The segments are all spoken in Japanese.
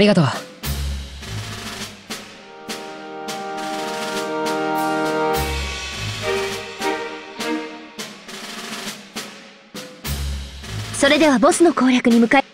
りがとう。それではボスの攻略に向かい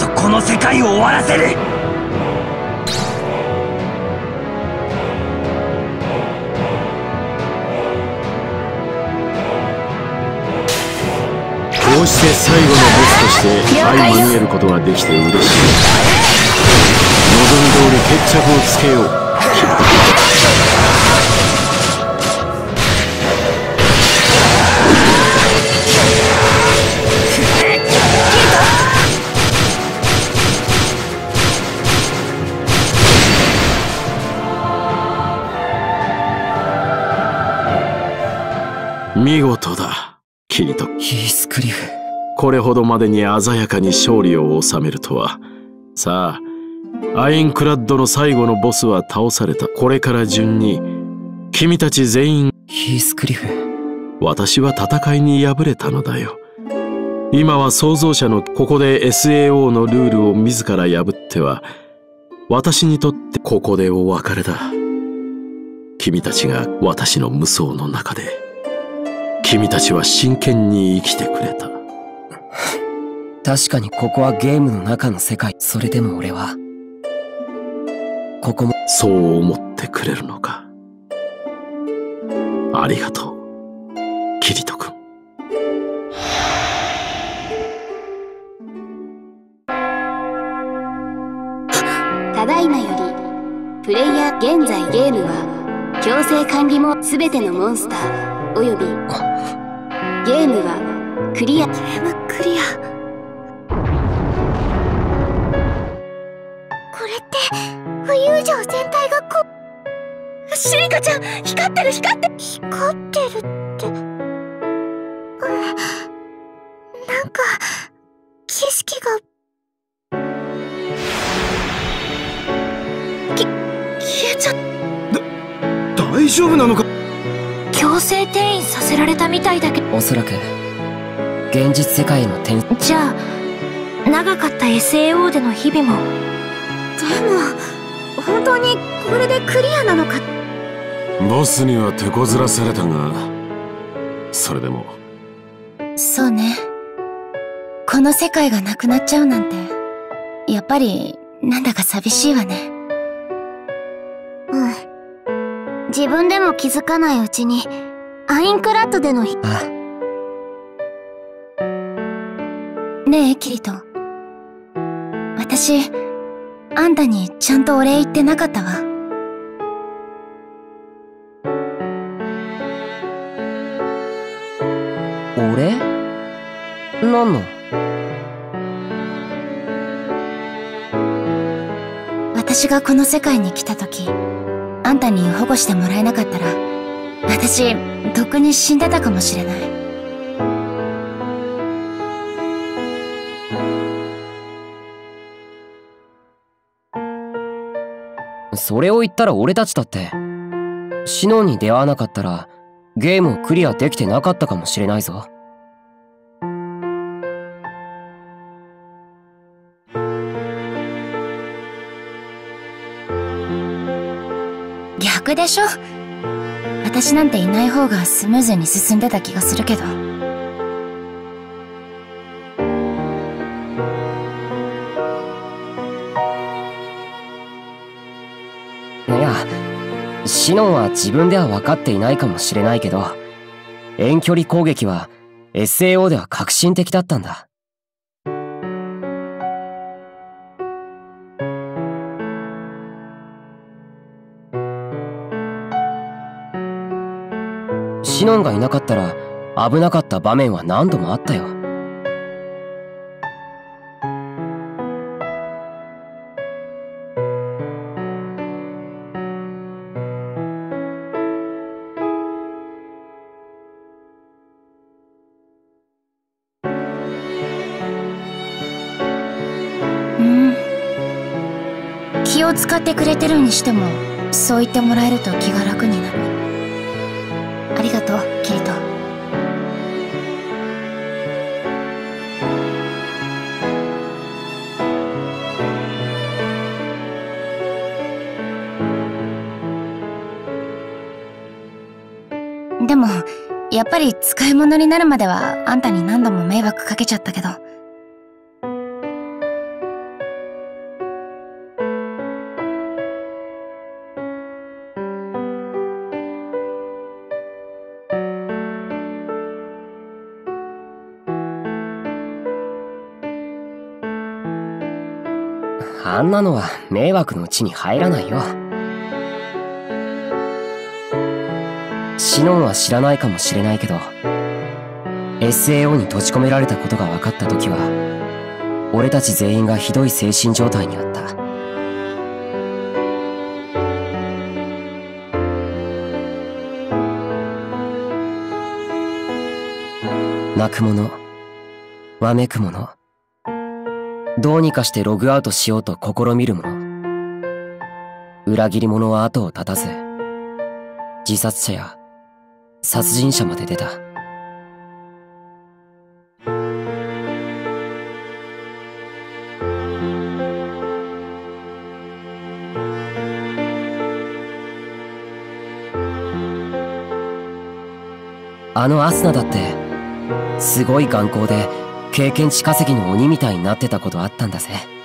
そこの世界を終わらせる。こうして最後のボスとして相まみえることができて嬉しい。望み通り決着をつけよう。見事だ。キリトヒースクリフ。これほどまでに鮮やかに勝利を収めるとは。さあアインクラッドの最後のボスは倒された。これから順に君たち全員ヒースクリフ。私は戦いに敗れたのだよ。今は創造者のここで SAO のルールを自ら破っては私にとってここでお別れだ。君たちが私の無双の中で君たちは真剣に生きてくれた。確かにここはゲームの中の世界。それでも俺は。ここも。そう思ってくれるのか。ありがとう。キリト君。ただいまよりプレイヤー現在ゲームは強制管理も全てのモンスターおよびゲームはクリア。ゲームクリア。これって浮遊城全体がこシリカちゃん光ってる光って光ってるってなんか景色が消えちゃっ大丈夫なのか？強制転移させられたみたいだけど。おそらく現実世界への転じゃあ長かった SAO での日々も。でも本当にこれでクリアなのか？ボスには手こずらされたがそれでも。そうね。この世界がなくなっちゃうなんてやっぱりなんだか寂しいわね。うん。自分でも気づかないうちにアインクラッドでの日あ。ねえキリト私あんたにちゃんとお礼言ってなかったわ。俺？何の？私がこの世界に来た時あんたに保護してもらえなかったら私とっくに死んでたかもしれない。それを言ったら俺たちだってシノンに出会わなかったらゲームをクリアできてなかったかもしれないぞ。逆でしょ？私なんていない方がスムーズに進んでた気がするけど。いやシノンは自分では分かっていないかもしれないけど遠距離攻撃は SAO では革新的だったんだ。シノンがいなかったら危なかった場面は何度もあったよ。うん。気を使ってくれてるにしてもそう言ってもらえると気が楽になる。やっぱり使い物になるまではあんたに何度も迷惑かけちゃったけど。あんなのは迷惑のうちに入らないよ。シノンは知らないかもしれないけど SAO に閉じ込められたことが分かった時は俺たち全員がひどい精神状態にあった。泣く者わめく者どうにかしてログアウトしようと試みる者裏切り者は後を絶たず自殺者や殺人者まで出た。あのアスナだってすごい眼光で経験値稼ぎの鬼みたいになってたことあったんだぜ。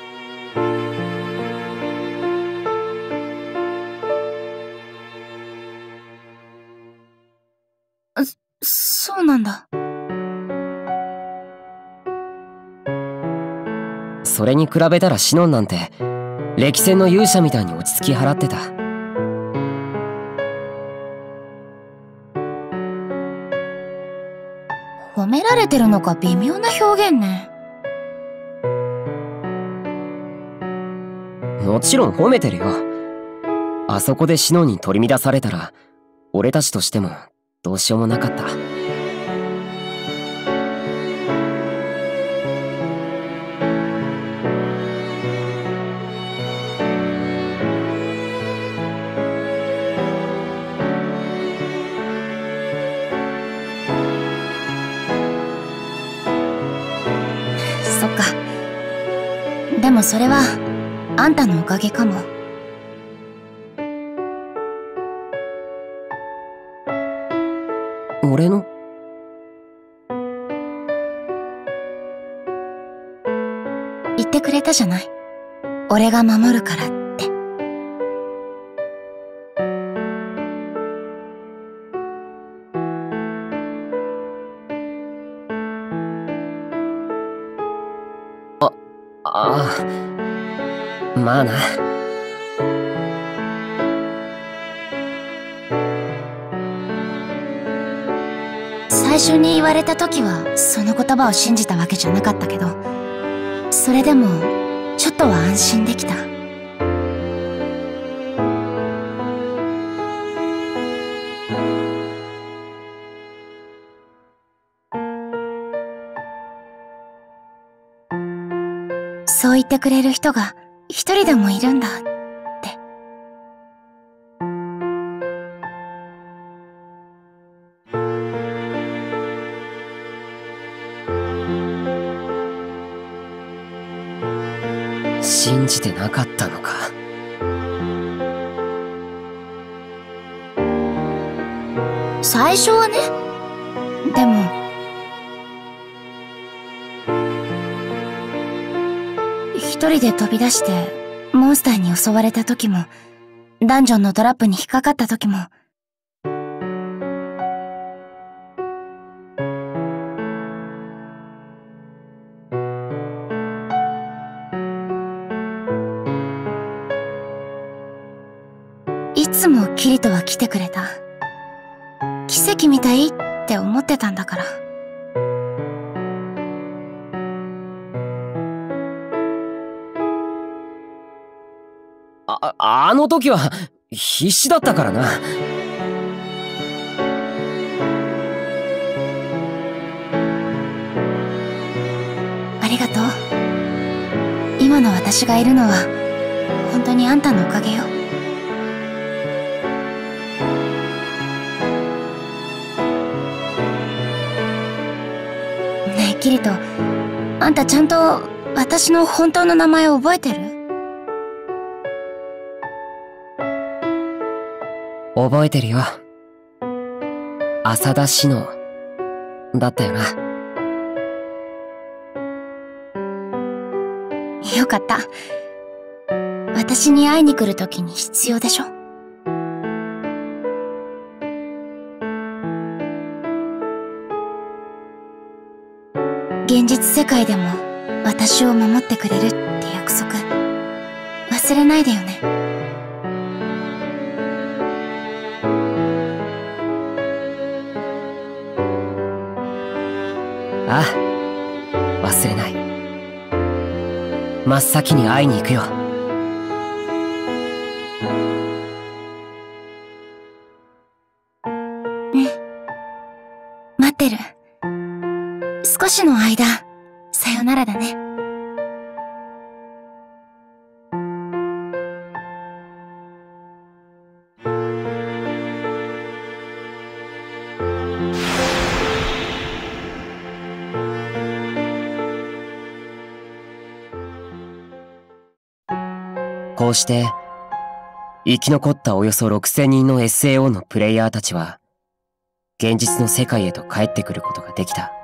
に比べたらシノンなんて歴戦の勇者みたいに落ち着き払ってた。褒められてるのか微妙な表現ね。もちろん褒めてるよ。あそこでシノンに取り乱されたら俺たちとしてもどうしようもなかったそれはあんたのおかげかも。俺の？言ってくれたじゃない。俺が守るからってああまあな。最初に言われた時はその言葉を信じたわけじゃなかったけどそれでもちょっとは安心できた。そう言ってくれる人が一人でもいるんだって。信じてなかったのか。最初はね。でも人で飛び出してモンスターに襲われた時もダンジョンのトラップに引っかかった時もいつもキリトは来てくれた奇奇跡みたいって思ってたんだから。の時は必死だったからな。ありがとう。今の私がいるのは、本当にあんたのおかげよ。ねえ、キリト、あんたちゃんと私の本当の名前覚えてる？覚えてるよ。浅田志乃、だったよな。よかった。私に会いに来るときに必要でしょ現実世界でも私を守ってくれるって約束忘れないでよね真っ先に会いに行くよ。待ってる。少しの間。さよならだね。して、生き残ったおよそ6000人の SAO のプレイヤーたちは、現実の世界へと帰ってくることができた。